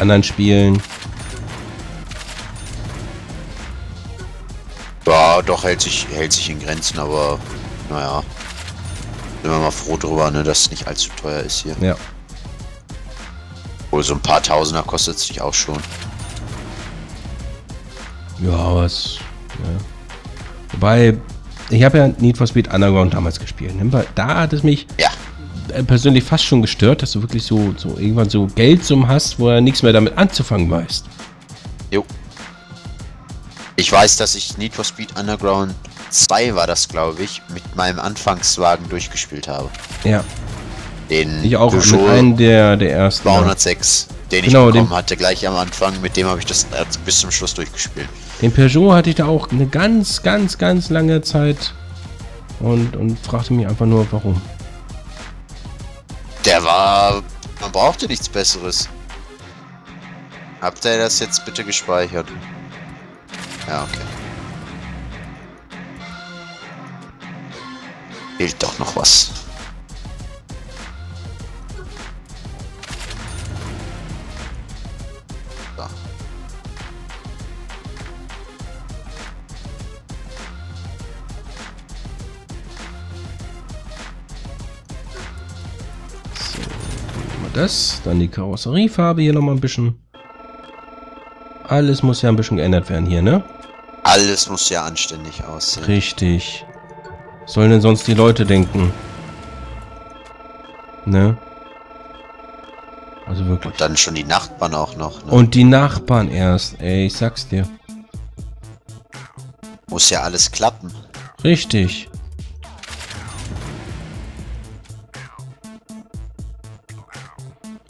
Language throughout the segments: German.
anderen Spielen. Ja, doch, hält sich, hält sich in Grenzen, aber naja. Sind wir mal froh drüber, ne, dass es nicht allzu teuer ist hier. Ja. Wohl so ein paar Tausender kostet es sich auch schon. Ja, was. Ja. Wobei, ich habe ja Need for Speed Underground damals gespielt. Ne? Da hat es mich Ja. Äh, persönlich fast schon gestört, dass du wirklich so, so irgendwann so Geldsummen hast, wo er nichts mehr damit anzufangen weißt. Jo. Ich weiß, dass ich Need for Speed Underground 2 war das, glaube ich, mit meinem Anfangswagen durchgespielt habe. Ja, Den ich auch Peugeot mit einem der, der ersten. ja. 206, den ich Genau, bekommen den- hatte, gleich am Anfang. Mit dem habe ich das bis zum Schluss durchgespielt. Den Peugeot hatte ich da auch eine ganz, ganz, ganz lange Zeit und, und fragte mich einfach nur, warum. Der war... Man brauchte nichts Besseres. Habt ihr das jetzt bitte gespeichert? Ja, okay. Fehlt doch noch was. So. Das, dann die Karosseriefarbe hier nochmal ein bisschen. Alles muss ja ein bisschen geändert werden hier, ne? Alles muss ja anständig aussehen. Richtig. Was sollen denn sonst die Leute denken? Ne? Also wirklich. Und dann schon die Nachbarn auch noch. Ne? Und die Nachbarn erst, ey, ich sag's dir. Muss ja alles klappen. Richtig.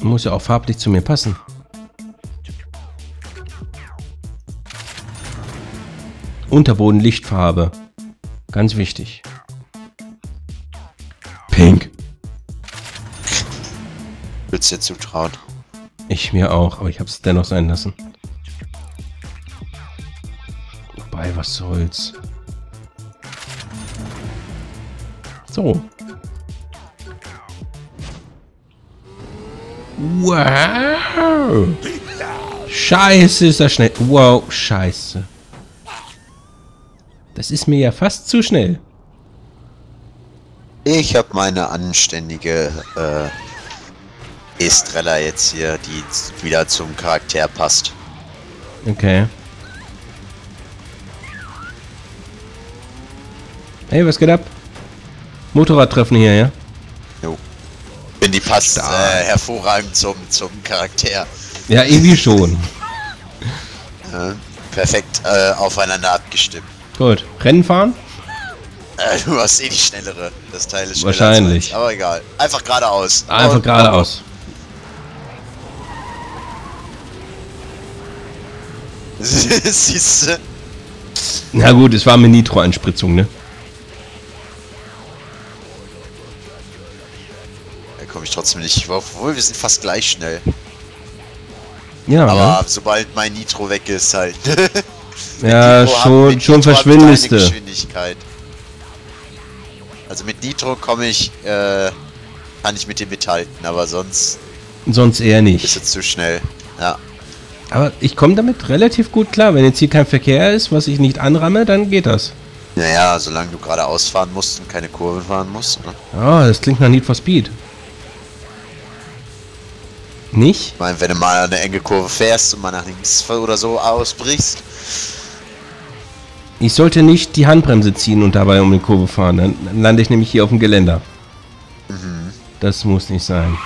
Muss ja auch farblich zu mir passen. Unterboden Lichtfarbe. Ganz wichtig. Pink. Willst du dir zutrauen? Ich mir auch, aber ich hab's dennoch sein lassen. Wobei, was soll's. So. Wow. Scheiße, ist das schnell. Wow, scheiße. Das ist mir ja fast zu schnell. Ich habe meine anständige äh, Estrella jetzt hier, die wieder zum Charakter passt. Okay. Hey, was geht ab? Motorradtreffen hier, ja? Jo. Denn die passt äh, hervorragend zum, zum Charakter. Ja, irgendwie schon. Äh, perfekt äh, aufeinander abgestimmt. Gut. Rennen fahren? Äh, du hast eh die schnellere. Das Teil ist schneller Wahrscheinlich. Aber egal. Einfach geradeaus. Einfach Und- geradeaus. Siehst du? Na gut, es war eine Nitro-Einspritzung, ne? Komme ich trotzdem nicht. Obwohl, wir sind fast gleich schnell. Ja, Aber sobald mein Nitro weg ist, halt. ne? ja Nitro schon, schon Nitro verschwindest du. Geschwindigkeit. Also mit Nitro komme ich, äh, kann ich mit dem mithalten, aber sonst Sonst eher ist nicht. es zu schnell. Ja. Aber ich komme damit relativ gut klar. Wenn jetzt hier kein Verkehr ist, was ich nicht anramme, dann geht das. Naja, solange du geradeaus fahren musst und keine Kurve fahren musst. Ne? Ah, das klingt nach Need for Speed. Nicht? Ich meine, wenn du mal eine enge Kurve fährst und mal nach links oder so ausbrichst. Ich sollte nicht die Handbremse ziehen und dabei um die Kurve fahren. Dann lande ich nämlich hier auf dem Geländer. Mhm. Das muss nicht sein.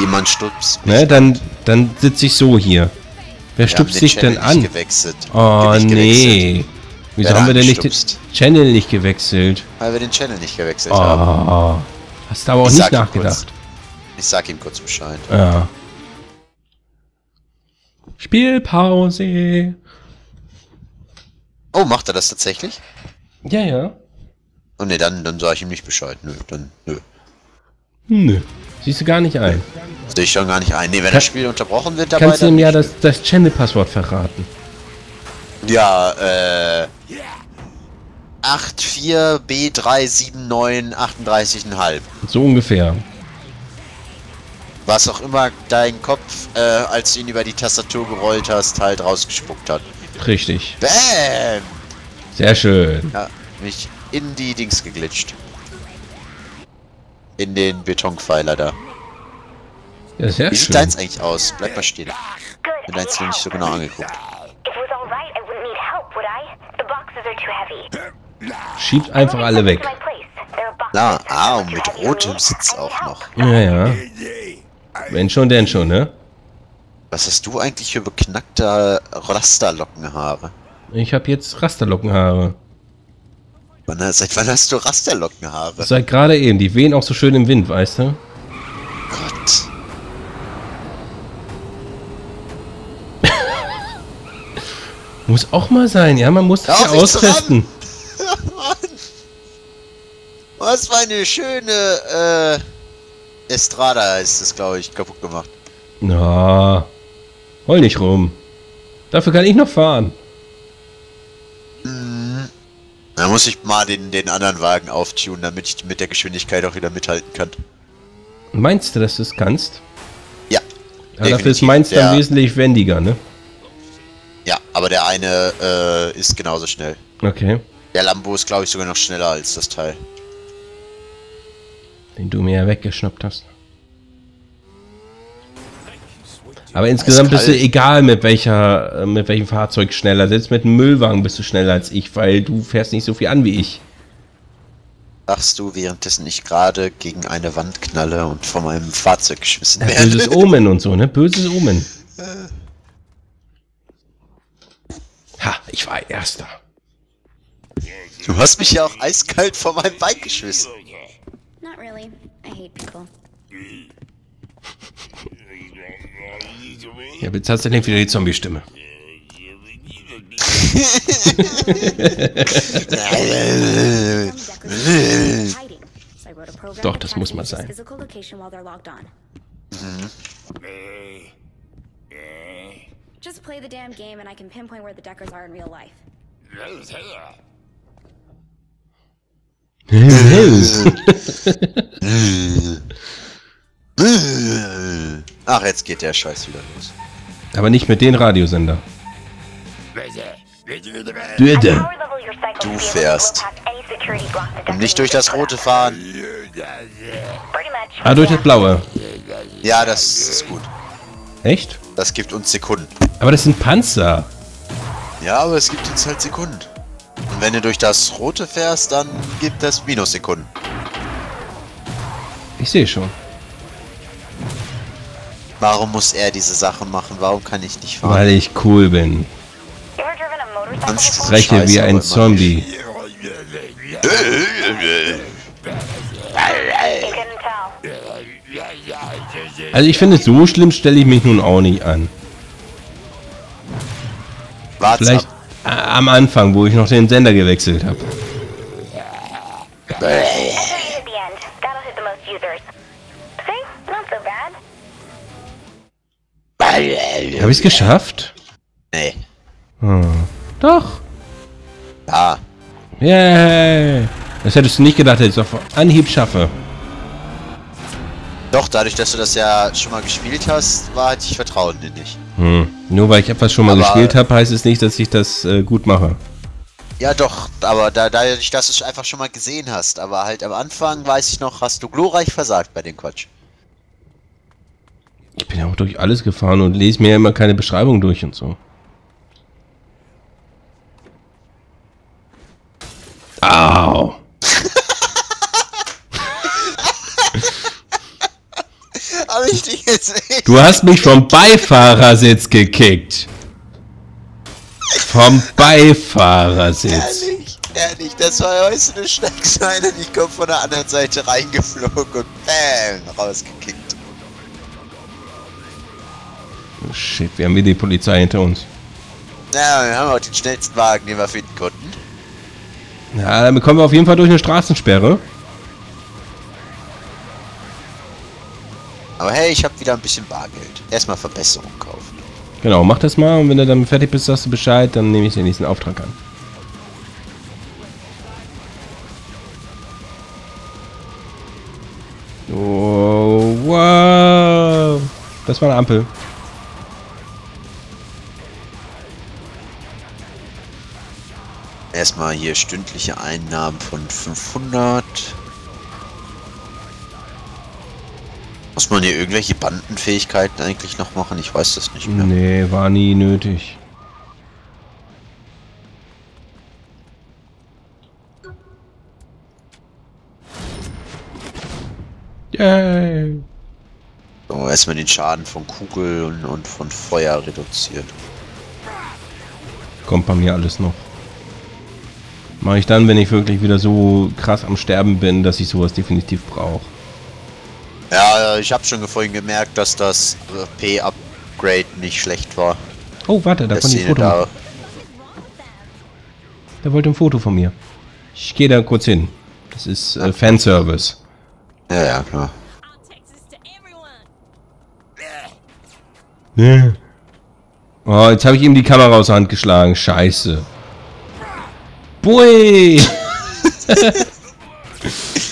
Jemand stupst. Ne, dann, dann sitze ich so hier. Wer Wir haben stupst dich denn nicht an? Gewechselt. Oh gewechselt, nee. Wieso Wer haben wir denn nicht den? Channel nicht gewechselt? Weil wir den Channel nicht gewechselt haben. Oh. Hast du aber auch Ich nicht nachgedacht. Ich sag ihm kurz Bescheid. Ja. Spielpause. Oh, macht er das tatsächlich? Ja, ja. Oh ne, dann, dann sag ich ihm nicht Bescheid. Nö, dann, nö. Nö. Siehst du gar nicht ein. Sehe ich schon gar nicht ein. Nee, wenn Kann- das Spiel unterbrochen wird dabei, Kannst du ihm ja das, das Channel-Passwort verraten. Ja, äh... 84B37938,5. So ungefähr. Was auch immer dein Kopf, äh, als du ihn über die Tastatur gerollt hast, halt rausgespuckt hat. Richtig. Bam! Sehr schön. Ja, mich in die Dings geglitscht. In den Betonpfeiler da. Ja, sehr Wie sieht schön. deins eigentlich aus? Bleib mal stehen. Mir deins noch nicht so genau angeguckt. Schiebt einfach alle weg. Na, ah, und mit rotem Sitz auch noch. Ja, ja. Wenn schon, denn schon, ne? Was hast du eigentlich für beknackte Rasterlockenhaare? Ich habe jetzt Rasterlockenhaare. Wann, seit wann hast du Rasterlockenhaare? Seit gerade eben. Die wehen auch so schön im Wind, weißt du? Gott. Muss auch mal sein, ja? Man muss das ja austesten. Was für eine schöne, äh, Estrada ist das, glaube ich, kaputt gemacht. Na, heul nicht rum. Dafür kann ich noch fahren. Da muss ich mal den, den anderen Wagen auftunen, damit ich mit der Geschwindigkeit auch wieder mithalten kann. Meinst du, dass du es kannst? Ja. Ja, dafür ist meins dann wesentlich wendiger, ne? Ja, aber der eine äh, ist genauso schnell. Okay. Der Lambo ist, glaube ich, sogar noch schneller als das Teil. Den du mir ja weggeschnappt hast. Aber insgesamt bist du egal mit welcher, äh, mit welchem Fahrzeug schneller. Selbst mit einem Müllwagen bist du schneller als ich, weil du fährst nicht so viel an wie ich. Sagst du, währenddessen ich gerade gegen eine Wand knalle und von meinem Fahrzeug geschmissen Ja, werde. böses Omen und so, ne? Böses Omen. Ha, ich war Erster. Du hast mich ja auch eiskalt von meinem Bein geschmissen. Not really. I hate people. Ja, jetzt hast du denn wieder die Zombie-Stimme. Doch, das muss mal sein. Just play the damn game and I can pinpoint where the Deckers are in real life. Ach, jetzt geht der Scheiß wieder los. Aber nicht mit den Radiosender. Döde. Du fährst. Und nicht durch das rote fahren. Ah, durch das blaue. Ja, das ist gut. Echt? Das gibt uns Sekunden. Aber das sind Panzer. Ja, aber es gibt uns halt Sekunden. Wenn du durch das rote fährst, dann gibt es Minussekunden. Ich sehe schon. Warum muss er diese Sachen machen? Warum kann ich nicht fahren? Weil ich cool bin. Du Spreche Scheiße wie ein Zombie. Also ich finde, so schlimm stelle ich mich nun auch nicht an. Warte Vielleicht am Anfang, wo ich noch den Sender gewechselt habe. Habe ich es geschafft? Nee. Hm. Doch. Ja. Yay. Das hättest du nicht gedacht, dass ich es auf Anhieb schaffe. Doch, dadurch, dass du das ja schon mal gespielt hast, war hatte ich Vertrauen in dich. Hm. Nur weil ich etwas schon mal Aber- gespielt habe, heißt es nicht, dass ich das äh, gut mache. Ja doch, aber da, dadurch, dass du es einfach schon mal gesehen hast. Aber halt am Anfang, weiß ich noch, hast du glorreich versagt bei dem Quatsch. Ich bin ja auch durch alles gefahren und lese mir immer keine Beschreibung durch und so. Au. Hab ich dich gesehen? Du hast mich vom Beifahrersitz gekickt. Vom Beifahrersitz. Ehrlich, ehrlich, das war heute eine Schneckschein und ich komme von der anderen Seite reingeflogen und bam, rausgekickt. Oh shit, wir haben wieder die Polizei hinter uns. Ja, wir haben auch den schnellsten Wagen, den wir finden konnten. Ja, dann kommen wir auf jeden Fall durch eine Straßensperre. Aber hey, ich habe wieder ein bisschen Bargeld. Erstmal Verbesserung kaufen. Genau, mach das mal und wenn du dann fertig bist, sagst du Bescheid, dann nehme ich den nächsten Auftrag an. Oh, wow. Das war eine Ampel. Erstmal hier stündliche Einnahmen von 500. Muss man hier irgendwelche Bandenfähigkeiten eigentlich noch machen? Ich weiß das nicht mehr. Nee, war nie nötig. Yay! So, erstmal den Schaden von Kugel und, und von Feuer reduziert. Kommt bei mir alles noch. Mache ich dann, wenn ich wirklich wieder so krass am Sterben bin, dass ich sowas definitiv brauche. Ja, ich habe schon vorhin gemerkt, dass das P-Upgrade nicht schlecht war. Oh, warte, da konnte ich ein Foto da. Der wollte ein Foto von mir. Ich gehe da kurz hin. Das ist äh, Fanservice. Ja, ja, klar. Everyone. Oh, jetzt habe ich ihm die Kamera aus der Hand geschlagen. Scheiße. Bui!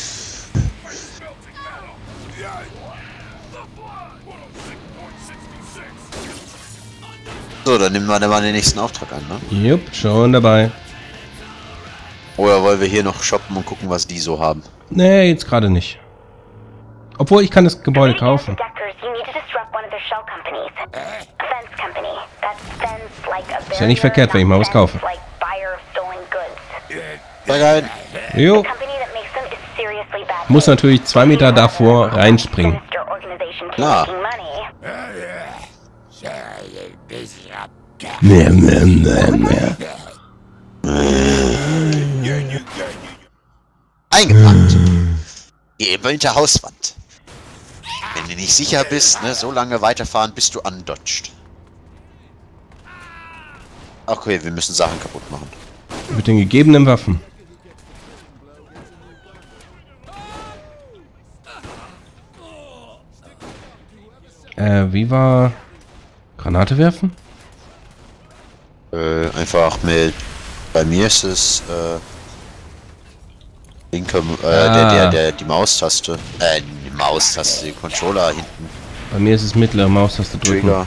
nehmen wir dann mal den nächsten Auftrag an, ne? Jupp, schon dabei. Oder wollen wir hier noch shoppen und gucken, was die so haben? Nee, jetzt gerade nicht. Obwohl, ich kann das Gebäude kaufen. Ist ja nicht verkehrt, wenn ich mal was kaufe. Ein. Jo, muss natürlich zwei Meter davor reinspringen. Sinister organization keep Klar. Nee, nee, nee, nee. Eingepackt. Hinter Hauswand. Wenn du nicht sicher bist, ne, so lange weiterfahren, bis du andodged. Okay, wir müssen Sachen kaputt machen. Mit den gegebenen Waffen. Äh, wie war... Granate werfen? Äh, einfach mit. Bei mir ist es, äh. Linke, äh, der, der, Ah. der, die Maustaste. Äh, die Maustaste, die Controller hinten. Bei mir ist es mittlere Maustaste drücken. Trigger.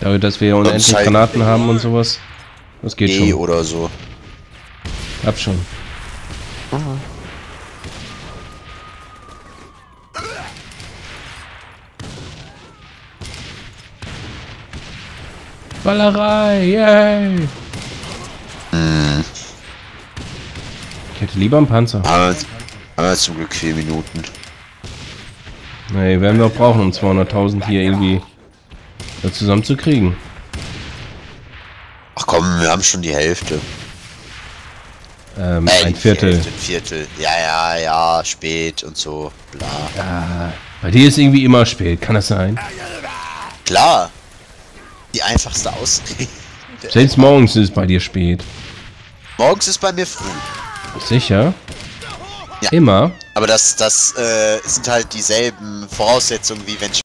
Dadurch, dass wir unendlich halt- Granaten haben und sowas. Das geht E schon. oder so. Hab schon. Ballerei, yay! Ich hätte lieber einen Panzer. Aber, aber zum Glück vier Minuten. Nee, werden wir auch brauchen, um 200.000 hier irgendwie äh, zusammenzukriegen. Ach komm, wir haben schon die Hälfte. Ähm, Äh, ein Viertel. Hälfte, ein Viertel. Ja, ja, ja, spät und so. Bla. Bei dir ist irgendwie immer spät, kann das sein? Klar. Die einfachste Ausrede. Selbst morgens ist es bei dir spät. Morgens ist bei mir früh. Sicher? Ja. Immer? Aber das, das äh, sind halt dieselben Voraussetzungen, wie wenn